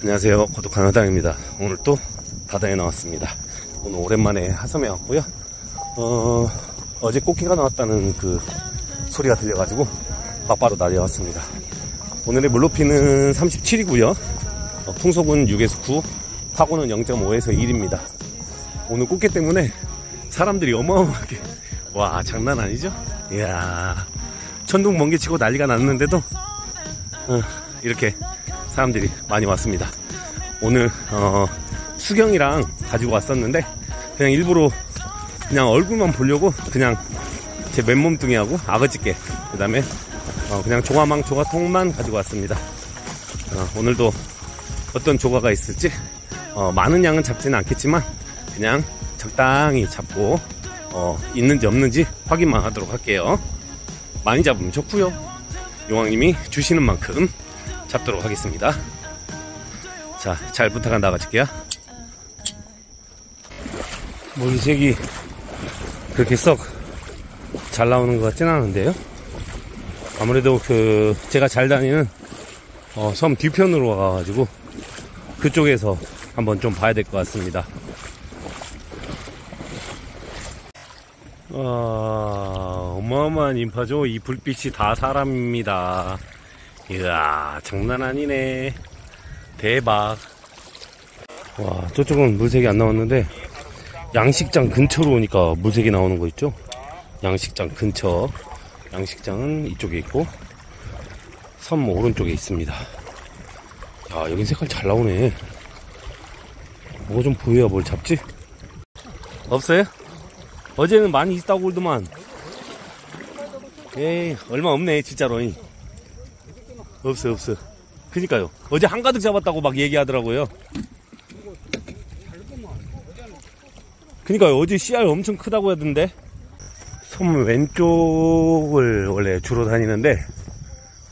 안녕하세요. 고독한 화당입니다. 오늘 또 바다에 나왔습니다. 오늘 오랜만에 하섬에 왔고요. 어, 어제 꽃게가 나왔다는 그 소리가 들려가지고 막바로 날려왔습니다. 오늘의 물높이는 37이고요. 어, 풍속은 6에서 9 파고는 0.5에서 1입니다. 오늘 꽃게 때문에 사람들이 어마어마하게 와 장난 아니죠? 이야. 천둥 번개 치고 난리가 났는데도 어, 이렇게 사람들이 많이 왔습니다. 오늘 어, 수경이랑 가지고 왔었는데 그냥 일부러 그냥 얼굴만 보려고 그냥 제 맨몸뚱이하고 아그집게 그 다음에 어, 그냥 조가망 조가통만 가지고 왔습니다. 어, 오늘도 어떤 조가가 있을지 어, 많은 양은 잡지는 않겠지만 그냥 적당히 잡고 어, 있는지 없는지 확인만 하도록 할게요. 많이 잡으면 좋고요. 용왕님이 주시는 만큼 잡도록 하겠습니다. 자, 잘 부탁한다 가질게요. 물색이 그렇게 썩 잘 나오는 것 같진 않은데요. 아무래도 그 제가 잘 다니는 어, 섬 뒤편으로 와가지고 그쪽에서 한번 좀 봐야 될 것 같습니다. 아, 어마어마한 인파죠. 이 불빛이 다 사람입니다. 이야, 장난 아니네. 대박. 와, 저쪽은 물색이 안 나왔는데, 양식장 근처로 오니까 물색이 나오는 거 있죠? 양식장 근처. 양식장은 이쪽에 있고, 섬 오른쪽에 있습니다. 야, 여긴 색깔 잘 나오네. 뭐가 좀 보여야 뭘 잡지? 없어요? 어제는 많이 있다고 그러더만. 에이, 얼마 없네, 진짜로. 없어, 없어. 그니까요. 어제 한가득 잡았다고 막 얘기하더라고요. 그니까요. 어제 씨알 엄청 크다고 하던데. 섬 왼쪽을 원래 주로 다니는데,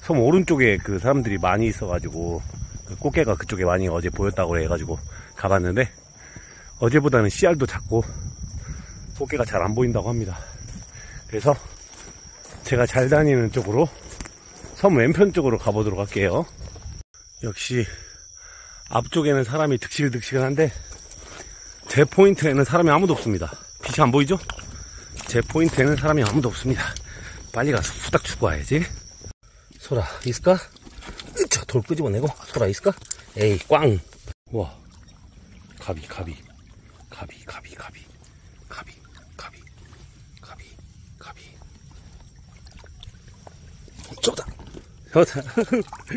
섬 오른쪽에 그 사람들이 많이 있어가지고, 그 꽃게가 그쪽에 많이 어제 보였다고 해가지고 가봤는데, 어제보다는 씨알도 작고, 꽃게가 잘 안 보인다고 합니다. 그래서 제가 잘 다니는 쪽으로 섬 왼편 쪽으로 가보도록 할게요. 역시 앞쪽에는 사람이 득실득실한데 제 포인트에는 사람이 아무도 없습니다. 빛이 안 보이죠? 제 포인트에는 사람이 아무도 없습니다. 빨리 가서 후딱 죽고 와야지. 소라 있을까? 으차 돌 끄집어내고 소라 있을까? 에이 꽝. 와 가비 가비 가비 가비 가비 가비 가비 가비 가비 저다 저다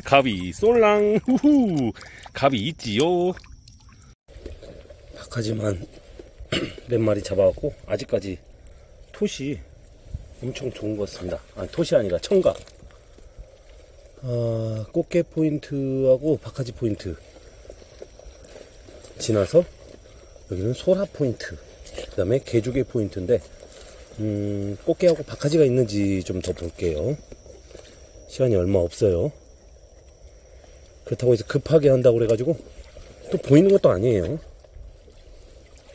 가비 쏠랑. 후후. 가비 있지요. 하지만 몇 마리 잡아갖고 아직까지 톳이 엄청 좋은 것 같습니다. 아니 톳이 아니라 청각. 아, 꽃게 포인트하고 바카지 포인트. 지나서 여기는 소라 포인트. 그 다음에 개조개 포인트인데 음, 꽃게하고 바카지가 있는지 좀 더 볼게요 시간이 얼마 없어요 그렇다고 해서 급하게 한다고 그래가지고 또 보이는 것도 아니에요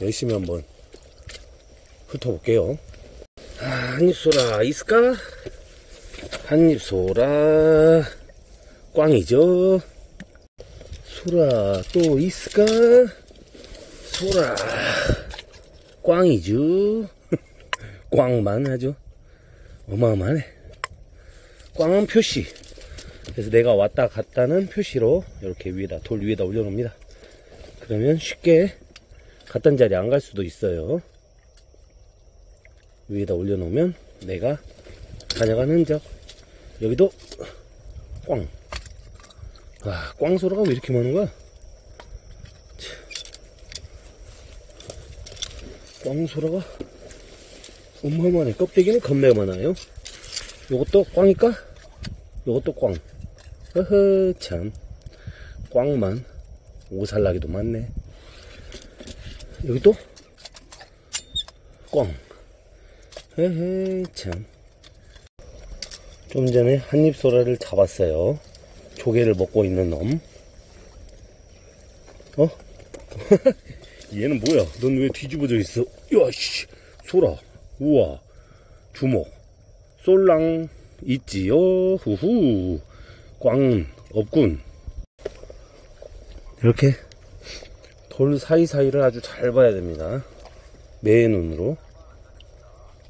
열심히 한번 훑어볼게요 아, 한입 소라 있을까? 한입 소라 꽝이죠 소라 또 있을까? 소라 꽝이죠. 꽝만 하죠. 어마어마하네. 꽝은 표시. 그래서 내가 왔다 갔다는 표시로 이렇게 위에다 돌 위에다 올려놓습니다. 그러면 쉽게 갔던 자리 안 갈 수도 있어요. 위에다 올려놓으면 내가 다녀간 흔적. 여기도 꽝. 와, 꽝 소라가 왜 이렇게 많은 거야? 꽝소라가 어마어마하네 껍데기는 겁나 많아요 요것도 꽝일까? 요것도 꽝 허허 참 꽝만 오살나기도 많네 여기도 꽝 헤헤 참 좀 전에 한입 소라를 잡았어요 조개를 먹고 있는 놈 어? 얘는 뭐야? 넌 왜 뒤집어져 있어? 야, 씨, 소라. 우와. 주먹. 솔랑. 있지요. 후후. 꽝은 없군. 이렇게 돌 사이사이를 아주 잘 봐야 됩니다. 매 눈으로.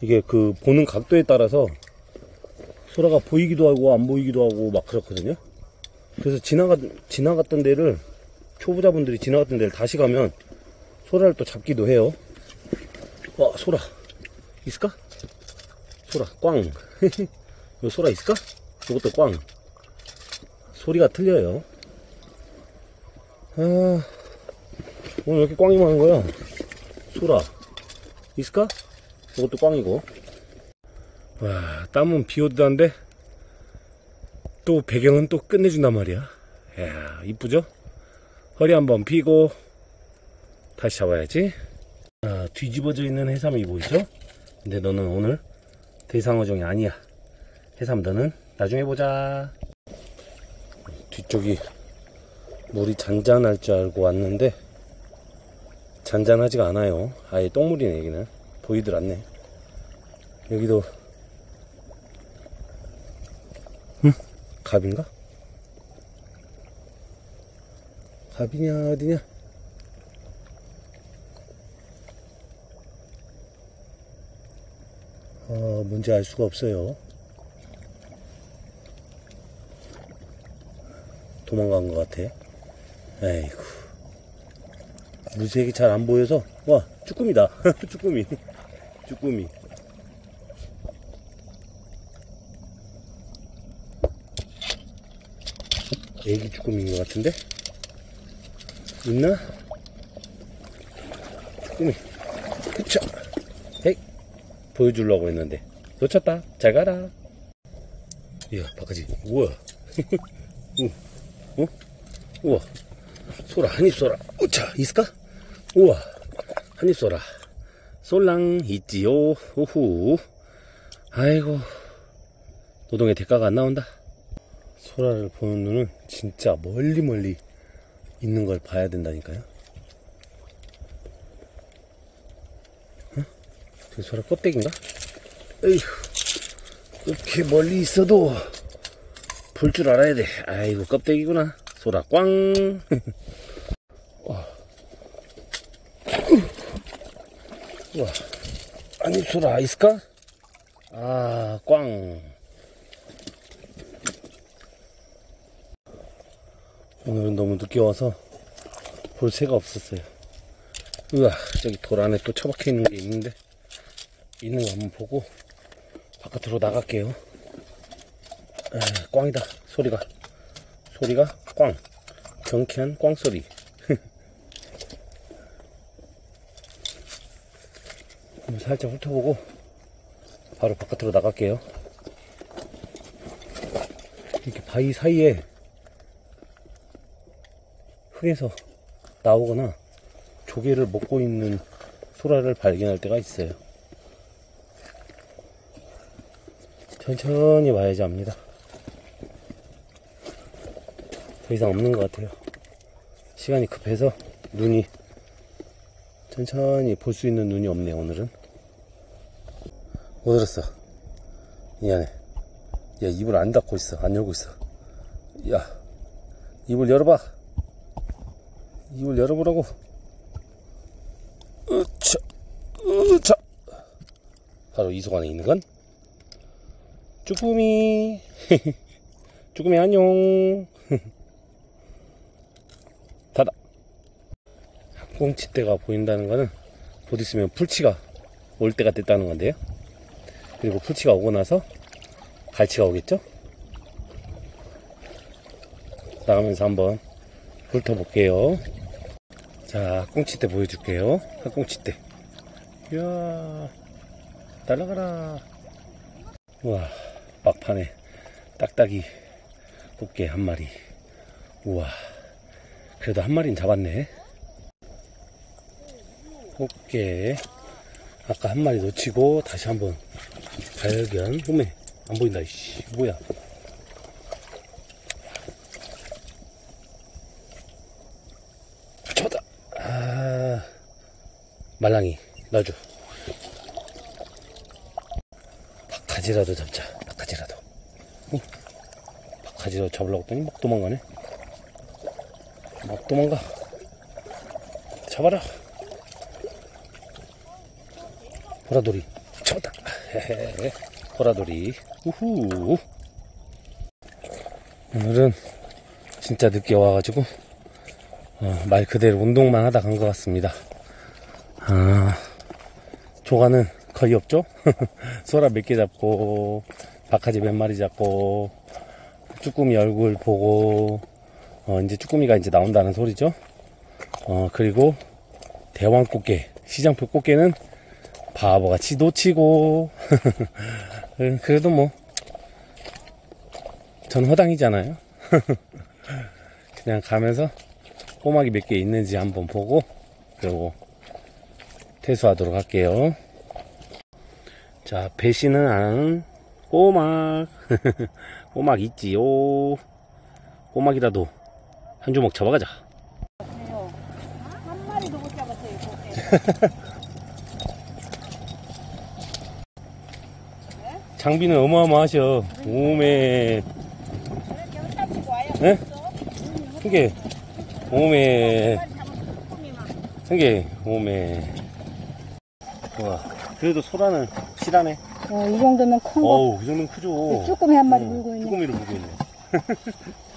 이게 그 보는 각도에 따라서 소라가 보이기도 하고 안 보이기도 하고 막 그렇거든요. 그래서 지나가, 지나갔던 데를 초보자분들이 지나갔던 데를 다시 가면 소라를 또 잡기도 해요. 와, 소라. 있을까? 소라, 꽝. 요 소라 있을까? 이것도 꽝. 소리가 틀려요. 아, 오늘 왜 이렇게 꽝이 많은 거야? 소라. 있을까? 이것도 꽝이고. 와, 땀은 비 오듯 한데, 또 배경은 또 끝내준단 말이야. 야 이쁘죠? 허리 한번 피고, 다시 잡아야지. 아, 뒤집어져 있는 해삼이 보이죠? 근데 너는 오늘 대상어종이 아니야. 해삼 너는 나중에 보자. 뒤쪽이 물이 잔잔할 줄 알고 왔는데 잔잔하지가 않아요. 아예 똥물이네 여기는. 보이들 않네. 여기도 응? 갑인가? 갑이냐 어디냐? 어, 뭔지 알 수가 없어요. 도망간 것 같아. 에이구. 물색이 잘 안 보여서, 와, 쭈꾸미다. 쭈꾸미. 쭈꾸미. 애기 쭈꾸미인 것 같은데? 있나? 쭈꾸미. 그쵸? 헤이. 보여주려고 했는데. 놓쳤다. 잘 가라. 이야, 바가지. 우와. 우, 어? 우와. 소라, 한입 소라. 우차, 있을까? 우와. 한입 소라. 솔랑, 있지요. 우후. 아이고. 노동의 대가가 안 나온다. 소라를 보는 눈은 진짜 멀리 멀리 있는 걸 봐야 된다니까요. 어? 저 소라 껍데기인가? 에휴, 이렇게 멀리 있어도 볼 줄 알아야 돼. 아이고, 껍데기구나. 소라 꽝. 와. 우와. 아니, 소라 있을까? 아, 꽝. 오늘은 너무 늦게 와서 볼 새가 없었어요. 우와, 저기 돌 안에 또 처박혀 있는 게 있는데, 있는 거 한번 보고, 바깥으로 나갈게요. 에, 꽝이다, 소리가. 소리가 꽝. 경쾌한 꽝소리. 살짝 훑어보고, 바로 바깥으로 나갈게요. 이렇게 바위 사이에 흙에서 나오거나 조개를 먹고 있는 소라를 발견할 때가 있어요. 천천히 와야지 합니다. 더 이상 없는 것 같아요. 시간이 급해서 눈이 천천히 볼 수 있는 눈이 없네 오늘은. 못 들었어. 미안해. 야 입을 안 닫고 있어. 안 열고 있어. 야 입을 열어봐. 입을 열어보라고. 으차, 으차. 바로 이 속 안에 있는 건 쭈꾸미. 쭈꾸미 안녕. 닫아. 학 꽁치대가 보인다는 거는 곧 있으면 풀치가 올 때가 됐다는 건데요. 그리고 풀치가 오고 나서 갈치가 오겠죠? 나가면서 한번 훑어볼게요. 자, 꽁치대 보여줄게요. 꽁치대. 이야, 날아가라. 우와, 막판에 딱딱이 꽃게 한 마리. 우와, 그래도 한 마리는 잡았네. 꽃게. 아까 한 마리 놓치고 다시 한번 발견. 오메, 안 보인다, 이씨. 뭐야. 잡았다. 아, 말랑이, 놔줘. 바가지라도 잡자, 바가지라도. 어? 바가지라도 잡으려고 했더니 막 도망가네. 어, 도망가. 잡아라. 보라돌이. 잡았다. 보라돌이. 우후. 오늘은 진짜 늦게 와가지고, 어, 말 그대로 운동만 하다 간 것 같습니다. 아, 조가는 거의 없죠? 소라 몇 개 잡고, 박하지 몇 마리 잡고, 쭈꾸미 얼굴 보고, 어, 이제 쭈꾸미가 이제 나온다는 소리죠? 어, 그리고 대왕 꽃게, 시장표 꽃게는 바보같이 놓치고, 음, 그래도 뭐, 전 허당이잖아요. 그냥 가면서 꼬막이 몇 개 있는지 한번 보고, 그리고 퇴수하도록 할게요. 자, 배시는 안 하는 꼬막. 꼬막 있지요. 꼬막이라도 한 주먹 잡아가자. 한 마리도 못 잡았어요, 이렇게. 장비는 어마어마하셔. 오메. 네? 한 개, 오메. 한 개, 오메. 와, 그래도 소라는 실하네. 어, 이 정도면 큰 거. 어우, 이 정도면 크죠. 쭈꾸미 한 마리 어, 물고 있네. 쭈꾸미를 물고 있네.